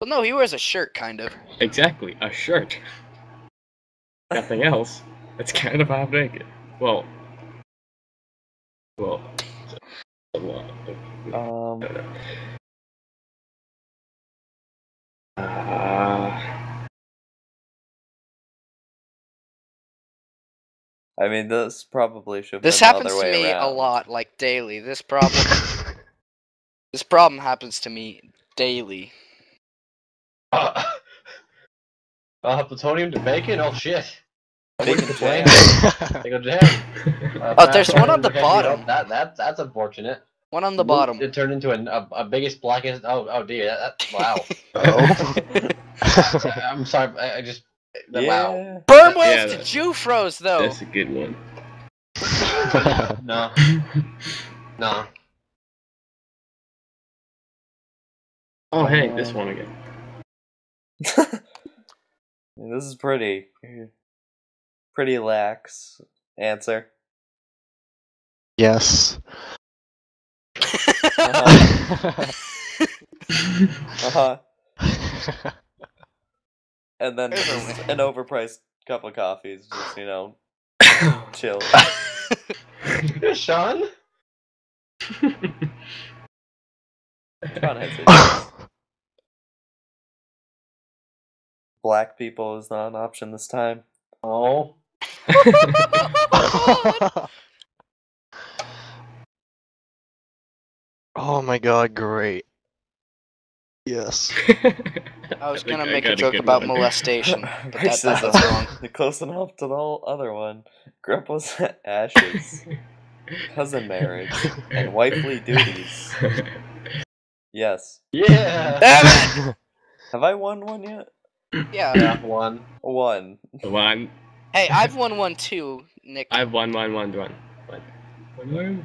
Well, no, he wears a shirt, kind of. Exactly, a shirt. Nothing else. It's kind of half naked. Well, well, a lot. Um, Uh, I mean, this probably should. This been happens other to way me a lot, like daily. This problem, this problem happens to me daily. Uh, uh, plutonium to bacon? Oh shit. Bacon Bacon jam. jam. Bacon jam. Uh, Oh, there's one on the okay, bottom. That, that, that's unfortunate. One on the bottom. It turned into a, a, a biggest, blackest. Oh, oh dear. That, that, wow. Oh. I'm sorry. I, I just. Wow. yeah. Burn whales Yeah, to that- Jew-fros though. that's a good one. No. No. Oh, hey, this one again. this is pretty, pretty lax answer. yes. Uh-huh. Uh-huh. And then just an overpriced cup of coffee is just, you know, chill. Sean? Sean has it. Black people is not an option this time. Oh. oh my god, great. Yes. I was gonna make a joke good about one. molestation, but that, Racism. that's wrong. Close enough to the whole other one. Grandpa's ashes, cousin marriage, and wifely duties. Yes. Yeah. Damn it! Have I won one yet? Yeah. yeah, one. One. one. Hey, I've won one too, Nick. I've won, one, one, one. One. One.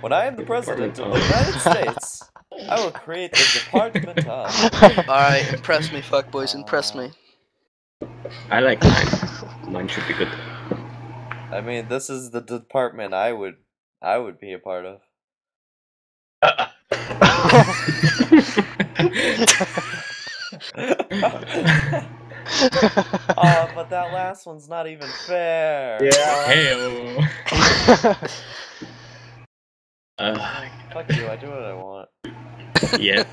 When I am the president of the United States, I will create the Department of. Alright, impress me, fuckboys, impress me. I like mine. Mine should be good. I mean, this is the department I would, I would be a part of. oh, but that last one's not even fair. Yeah. Hey. Uh, Fuck you, I do what I want. yeah.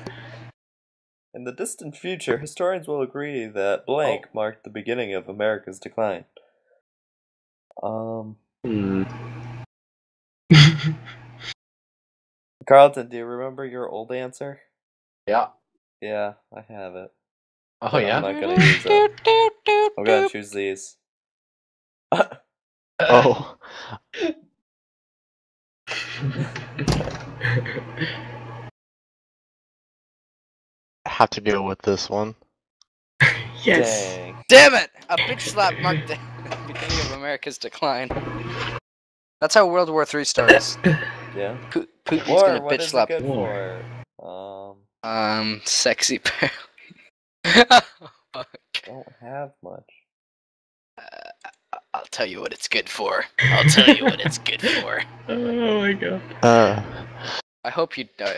In the distant future, historians will agree that blank Oh. marked the beginning of America's decline. Um, Hmm. Carlton, do you remember your old answer? Yeah. Yeah, I have it. Oh, yeah. I'm not gonna use it. I'm gonna choose these. oh. Have to go with this one. yes. Dang. Damn it! A bitch slap marked the beginning of America's decline. That's how World War III starts. Yeah. Pu- Putin's War, gonna bitch slap. good War. Um, Um, sexy barely. don't have much. I'll tell you what it's good for. I'll tell you what it's good for. Oh my god. Uh, I hope you. Uh,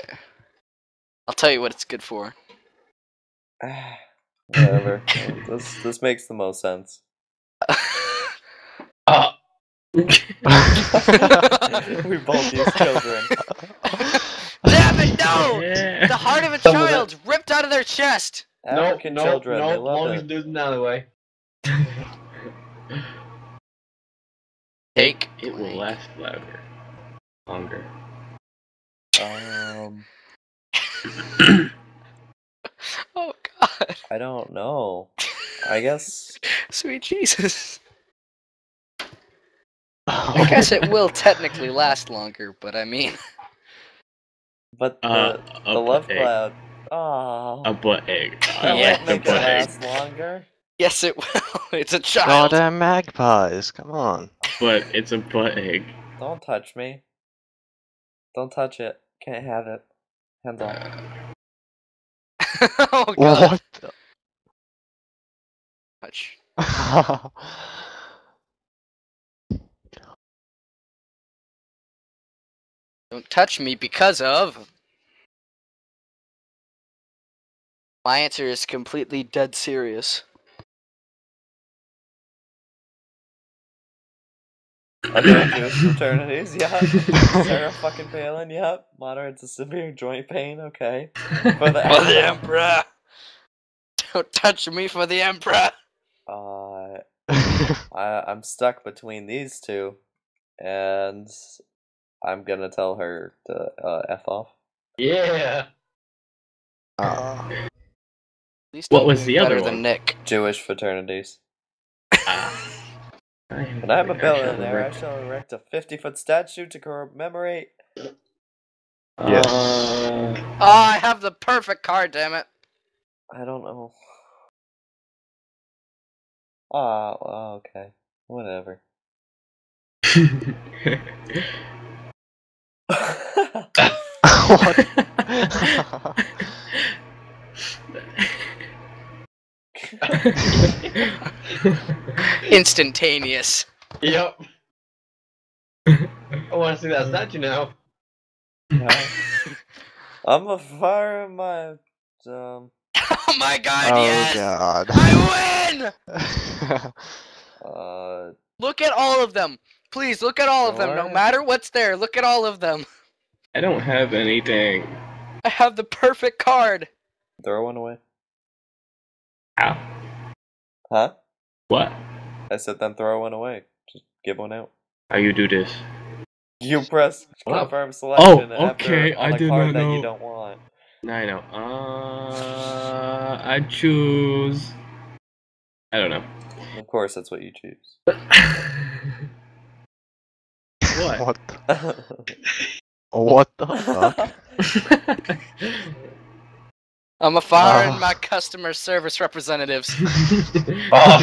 I'll tell you what it's good for. Whatever. this this makes the most sense. Uh, we both use children. Damn it! No! Yeah. The heart of a Some of it- child ripped out of their chest. No, African no, children, no, they love blowing it. dudes in the alleyway. Take. It will last louder. Longer. Um, Oh God! I don't know. I guess Sweet Jesus. I guess it will technically last longer, but I mean, But the, Uh, the love butt egg. cloud. Oh, A butt egg. I Yeah. like the make it butt egg. last longer. yes, it will. It's a child. goddamn magpies, come on. But it's a butt egg. Don't touch me. Don't touch it. Can't have it. Hands off. oh God! What? Touch. Don't touch me because of. My answer is completely dead serious. Okay, fraternities, yeah. Sarah fucking Palin, yep. Moderate to severe joint pain, okay. For the For the Emperor! Don't touch me for the Emperor! Uh, I, I'm stuck between these two, and I'm gonna tell her to uh, f off. Yeah. Uh, At least What I'm was doing the other better than one? Nick. Jewish fraternities. Ah. I am When I'm a I shall billionaire, I erect- shall erect a 50 foot statue to commemorate. Yes. Uh, Oh, I have the perfect card, damn it. I don't know. Ah, well, okay. Whatever. what? Instantaneous. Yep. I want to see that statue now. I'm a fire in my um Oh my god, oh yes! god. I win! uh Look at all of them. Please, look at all of them. No matter what's there, look at all of them. I don't have anything. I have the perfect card. throw one away. Ow. Huh? What? I said then throw one away. Just give one out. How you do this? You press Wow. confirm selection Oh, after okay, on I a did card not that know. you don't want. Now I know. Uh, I choose. I don't know. Of course, that's what you choose. what? what? What the fuck? I'm a fire in Ah. my customer service representatives. oh.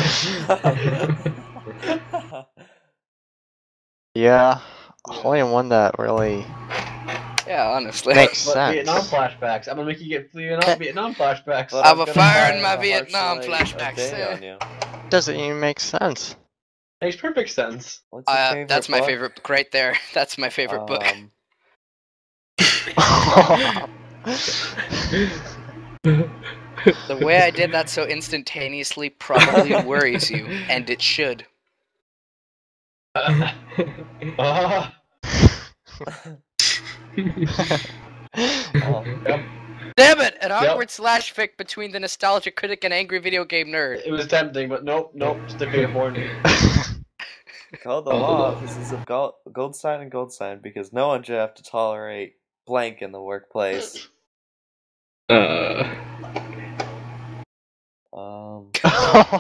Yeah. Only one that really Yeah, honestly. makes But sense. Vietnam flashbacks. I'm gonna make you get Vietnam, Vietnam flashbacks. But I I'm have a gonna fire fire in my Vietnam March Light flashbacks, day on you. Doesn't even make sense. Makes perfect sense. What's Uh, favorite that's my favorite book right there. That's my favorite book. The way I did that so instantaneously probably worries you, and it should. Ah. oh, Yep. Damn it! An awkward slash fic between the nostalgia critic and angry video game nerd. It was tempting, but nope, nope. Stick to your board. call the law offices of Gold, Goldstein and Goldstein because no one should have to tolerate blank in the workplace. Uh, Um,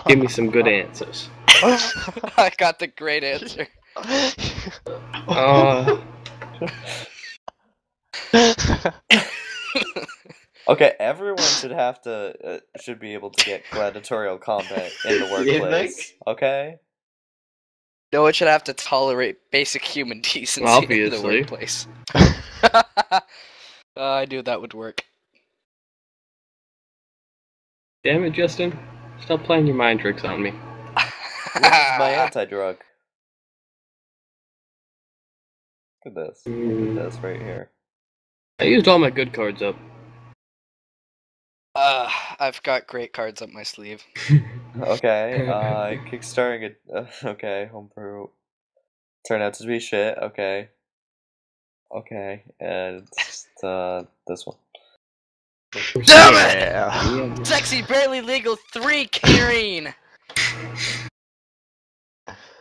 give me some good answers. I got the great answer. Uh, okay, everyone should have to uh, should be able to get gladiatorial combat in the workplace. Okay. No one should have to tolerate basic human decency in the workplace. uh, I knew that would work. Damn it, Justin! Stop playing your mind tricks on me. My anti-drug. Look at this. Look at this right here. I used all my good cards up. Uh, I've got great cards up my sleeve. Okay, uh, kickstarting it. Uh, okay, homebrew. Turned out to be shit. Okay. Okay, and it's, uh, this one. Damn it! yeah. Sexy Barely Legal 3 Keyring!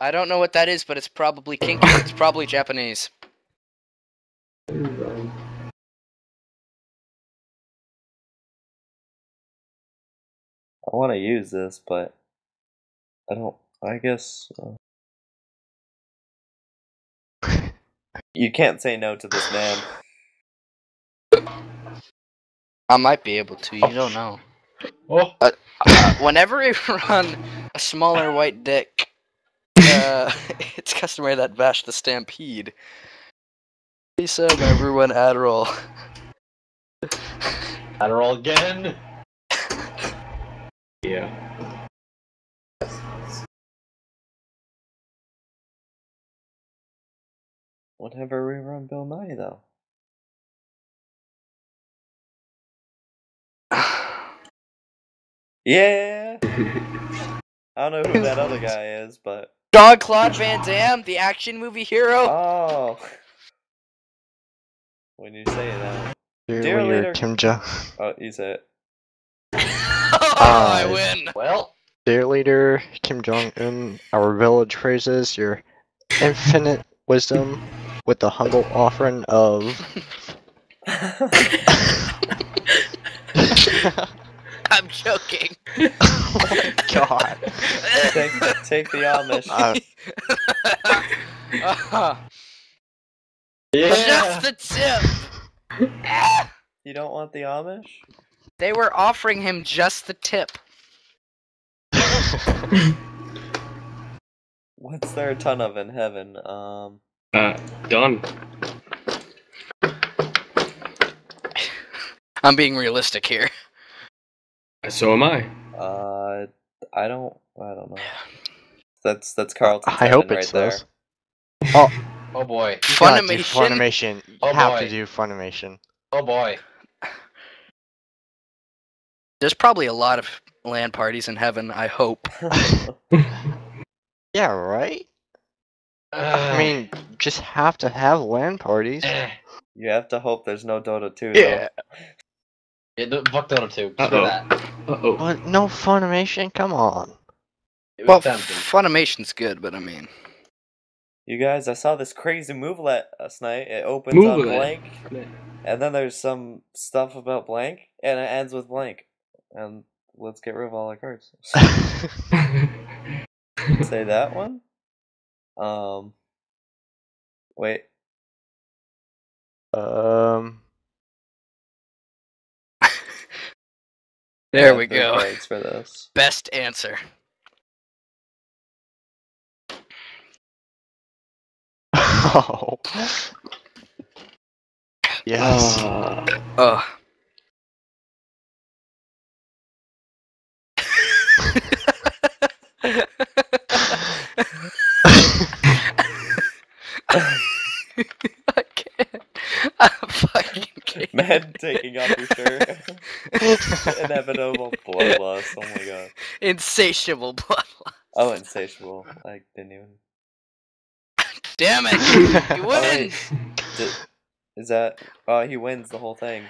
I don't know what that is, but it's probably kinky. It's probably Japanese. I want to use this, but I don't. I guess. Uh... You can't say no to this man. I might be able to, you don't know. Oh, Uh, whenever we run a smaller white dick, uh, it's customary that Vash the Stampede. Please um, everyone Adderall. Adderall again. Yeah. Whenever we run Bill Nye, though. Yeah. I don't know who that other guy is, but Jean Claude Van Damme, the action movie hero. oh. When you say that, Dear, Dear leader, leader- Kim Jong. oh, he's say it. oh, I Uh, win. Well, Dear leader Kim Jong Un, our village praises your infinite wisdom with the humble offering of. I'm joking. oh my god. take, take the Amish. Uh, Uh, yeah. Just the tip. You don't want the Amish? they were offering him just the tip. What's there a ton of in heaven? Um, Uh, done. I'm being realistic here. So am I. uh, I don't, I don't know. That's that's Carlton. I hope right it's there. those. Oh boy. You gotta Funimation. Funimation. You Oh have boy. to do Funimation. Oh boy. There's probably a lot of LAN parties in heaven. I hope. Yeah, right? I mean, just have to have LAN parties. Eh. you have to hope there's no Dota 2. Yeah. Yeah, the- fuck Dota 2. Screw Uh-oh. that. Uh oh. But no Funimation, come on. It Well. Funimation's good, but I mean, You guys, I saw this crazy movelet last night. It opens on blank, and then there's some stuff about blank, and it ends with blank. And let's get rid of all our cards. Say that one. Um. Wait. um. There we go. cards for this. Best answer. Oh. Yes. Uh, Ugh. I can't. I fucking can't. Man taking off your shirt. Inevitable blood loss. Oh my god. Insatiable bloodlust. Oh, insatiable. I didn't even. Damn it! You Oh, wait. Did, is that? Oh, he wins the whole thing.